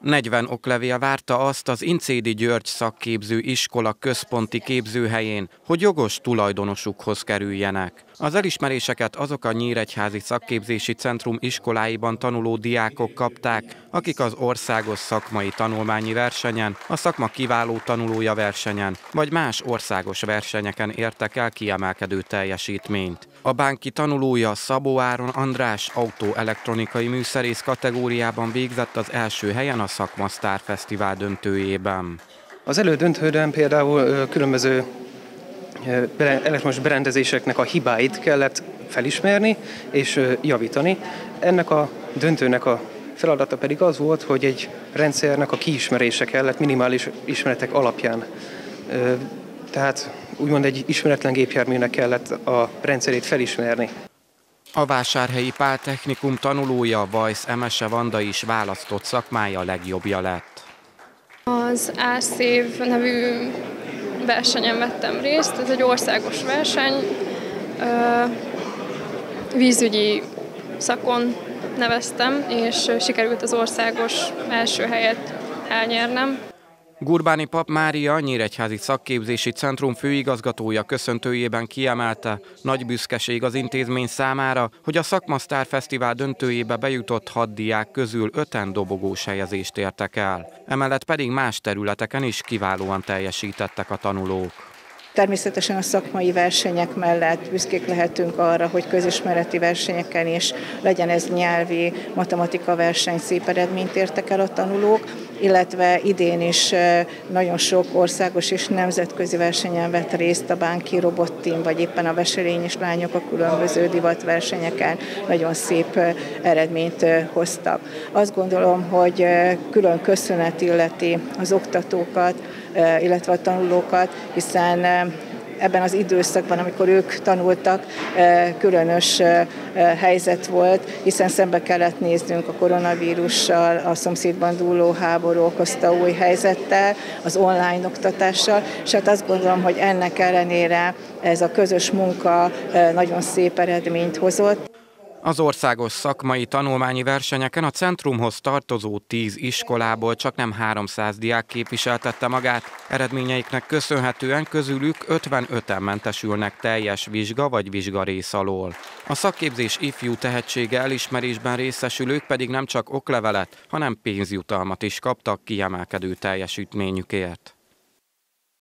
40 oklevél várta azt az Incédi György szakképző iskola központi képzőhelyén, hogy jogos tulajdonosukhoz kerüljenek. Az elismeréseket azok a Nyíregyházi Szakképzési Centrum iskoláiban tanuló diákok kapták, akik az országos szakmai tanulmányi versenyen, a szakma kiváló tanulója versenyen, vagy más országos versenyeken értek el kiemelkedő teljesítményt. A bánki tanulója Szabó Áron András autóelektronikai műszerész kategóriában végzett az első helyen a Szakma Sztár Fesztivál döntőjében. Az elődöntőben például különböző elektromos berendezéseknek a hibáit kellett felismerni és javítani. Ennek a döntőnek a feladata pedig az volt, hogy egy rendszernek a kiismerése kellett minimális ismeretek alapján. Tehát úgymond egy ismeretlen gépjárműnek kellett a rendszerét felismerni. A Vásárhelyi Páltechnikum tanulója Vajsz Emese Vanda is választott szakmája legjobbja lett. Az Ászév nevű versenyen vettem részt, ez egy országos verseny, vízügyi szakon neveztem, és sikerült az országos első helyet elnyernem. Gurbáni Pap Mária, Nyíregyházi Szakképzési Centrum főigazgatója köszöntőjében kiemelte, nagy büszkeség az intézmény számára, hogy a Szakmasztár Fesztivál döntőjébe bejutott hat diák közül öten dobogós helyezést értek el. Emellett pedig más területeken is kiválóan teljesítettek a tanulók. Természetesen a szakmai versenyek mellett büszkék lehetünk arra, hogy közismereti versenyeken is legyen ez nyelvi, matematika verseny, szép eredményt értek el a tanulók, illetve idén is nagyon sok országos és nemzetközi versenyen vett részt a Bánki Robotteam, vagy éppen a Veselényes lányok a különböző divatversenyeken nagyon szép eredményt hoztak. Azt gondolom, hogy külön köszönet illeti az oktatókat, illetve a tanulókat, hiszen ebben az időszakban, amikor ők tanultak, különös helyzet volt, hiszen szembe kellett néznünk a koronavírussal, a szomszédban dúló háború okozta új helyzettel, az online oktatással, és hát azt gondolom, hogy ennek ellenére ez a közös munka nagyon szép eredményt hozott. Az országos szakmai tanulmányi versenyeken a centrumhoz tartozó 10 iskolából csak nem 300 diák képviseltette magát, eredményeiknek köszönhetően közülük 55-en mentesülnek teljes vizsga vagy vizsgarész alól. A szakképzés ifjú tehetsége elismerésben részesülők pedig nem csak oklevelet, hanem pénzjutalmat is kaptak kiemelkedő teljesítményükért.